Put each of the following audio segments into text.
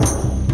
Thank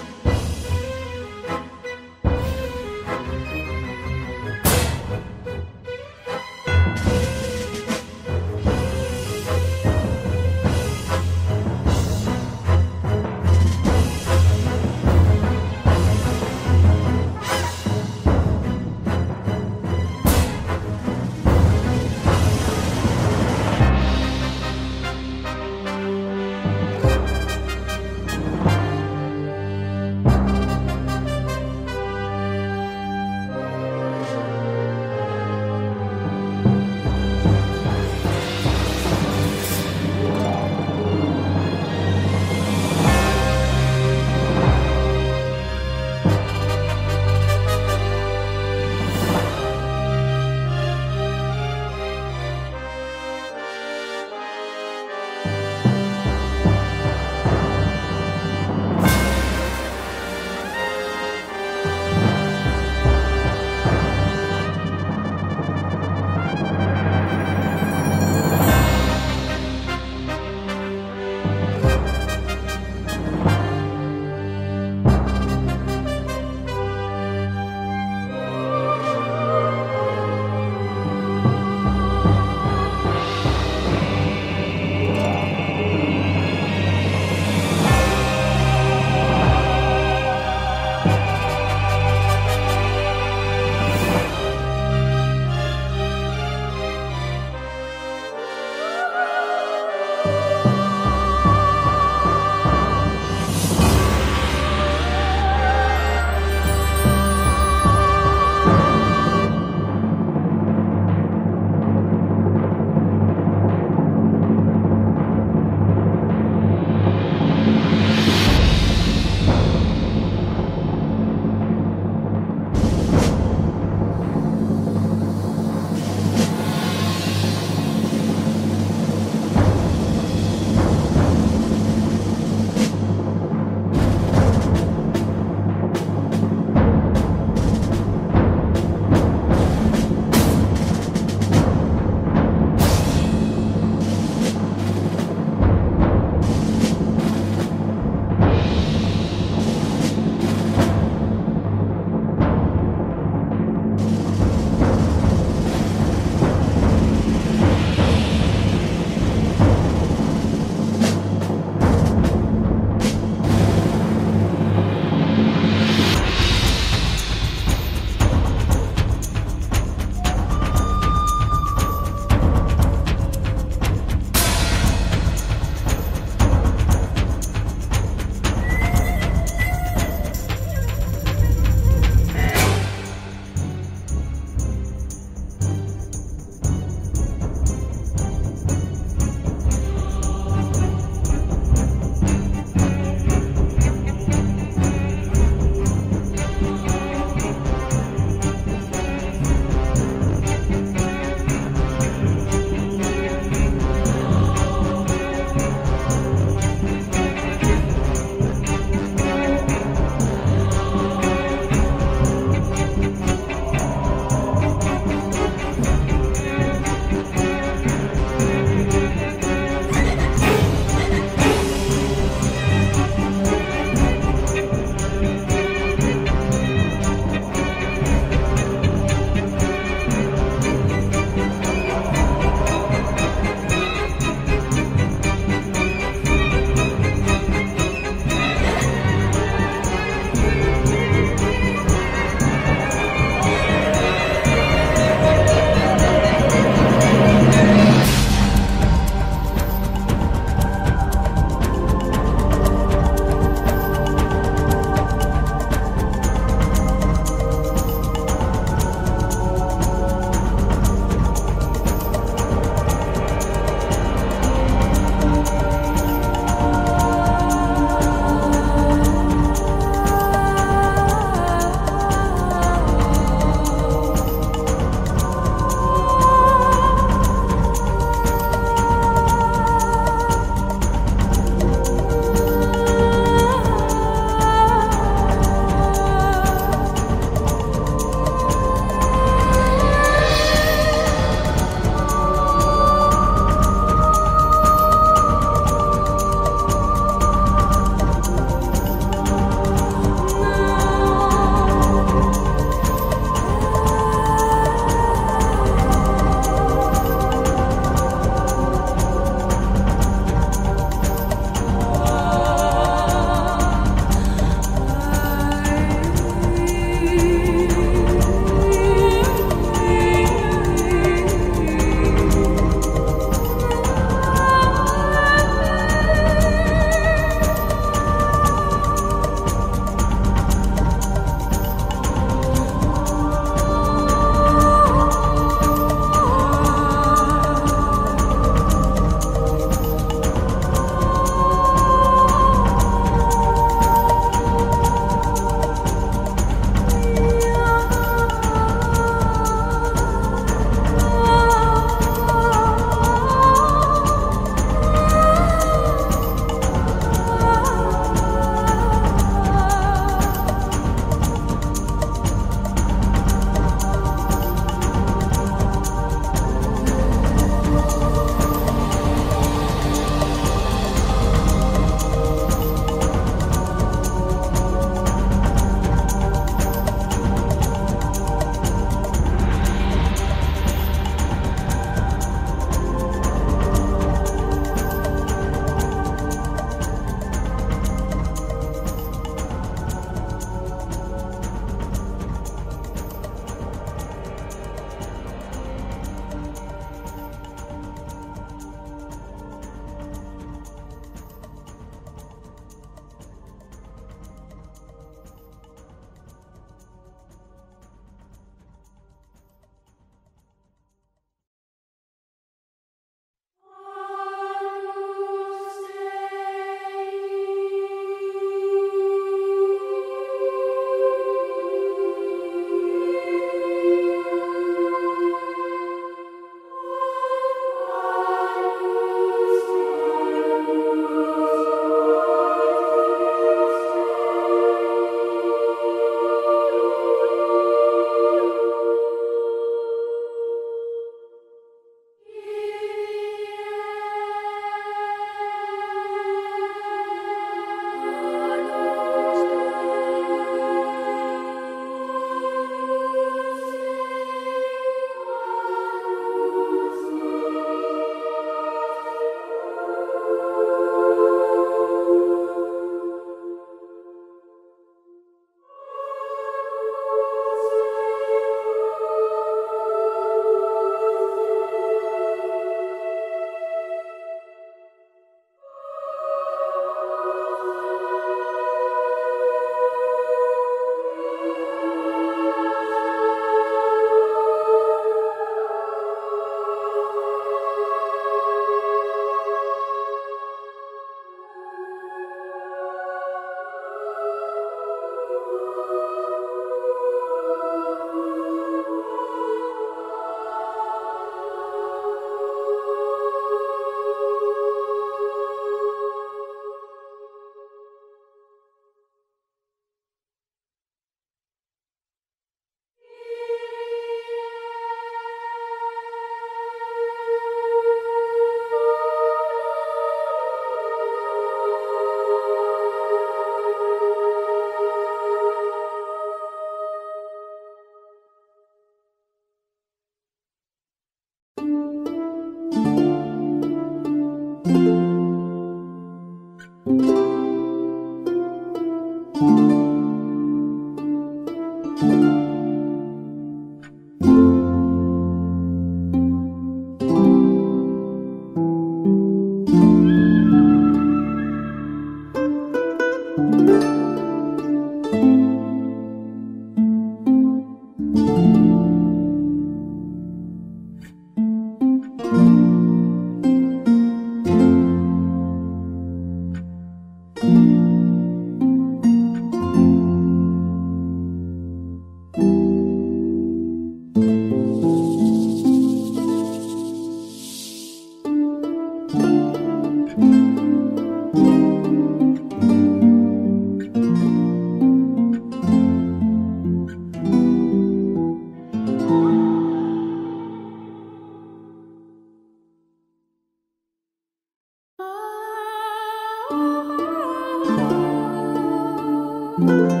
Oh